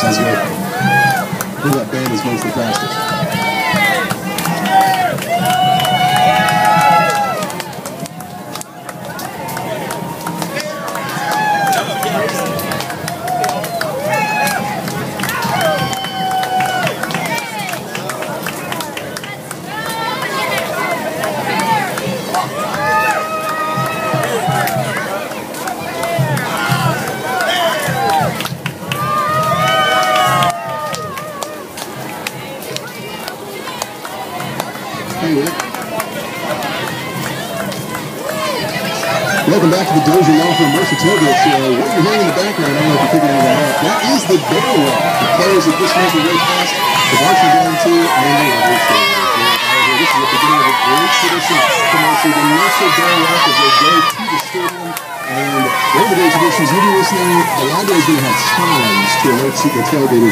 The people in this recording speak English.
Sounds good. I that band is mostly fastest. Welcome back to the Dozier Law Firm Tailgate Show. What you're hearing in the background, I don't know if you figured anything out. That is the Bear Walk. The players just made their way past the varsity going to and the stadium. This is the beginning of a great tradition to Mercer. The Mercer Bear Walk as they go to the stadium. And one of the great traditions, you'll be listening, the library is going to have chimes to alert the tailgaters